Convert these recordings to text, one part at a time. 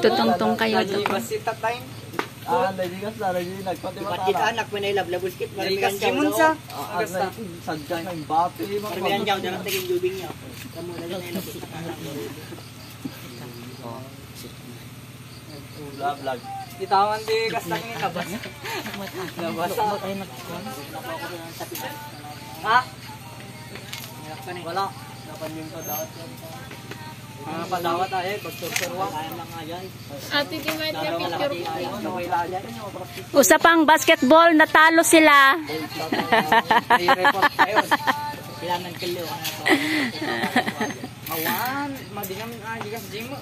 Tutungtong kayo to. Ah, dahil gas na, dahil nagpatiwa Ba't kita anak mo na ilablabos kit? Maramihan jaw Jimon daw. sa. Ah, ah, sadya na yung bati. Maramihan jaw daw tingin jubing niya. Kamu na lang ilabos na anak mo. Vlog, vlog. Itawan di kas na kini labas. Labasa. Ha? Wala. Dapat yung kadawat yan. Mga padawat ay pagturturwa. Kaya yan. Ate, di may niya picture ko. Nawala yan. Usapang basketball, natalo sila. Kailangan kilo. Awan, madi namin ah, di kas Jimo.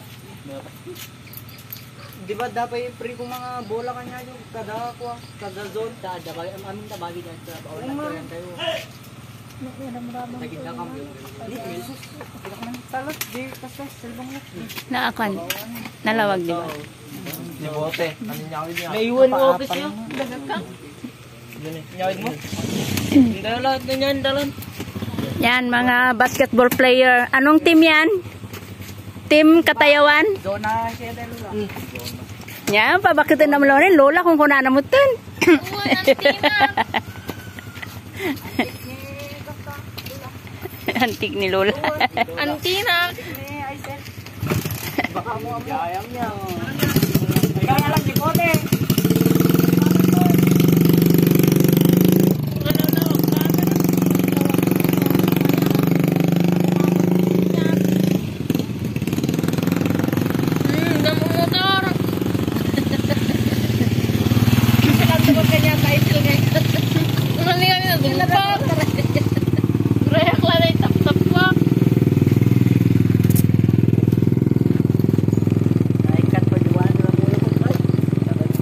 Di ba dapat free ko mga bola kanya yung kada ko kada zone. Sa dabay, ang aming tabagi dyan sa bawal na kayo. Talat di kasi silbong na. Naakan. Nalawag, di ba? Di bote. Ano niya ako niya? May iwan mo office yun. Nyawid mo. Dalat na yan, dalat. Yan, mga basketball player. Anong team yan? Team Katayawan? Zona lang. Yan, pabakitin naman lang rin. Lola, kung kuna na mo tin. Uwa, Antina. Antik ni Lola. Antik na. Baka mo ang gayam niya. Ikaw na lang, Dipote. Kanya kayo sila ngayon. Ano nga nila? Dumpar!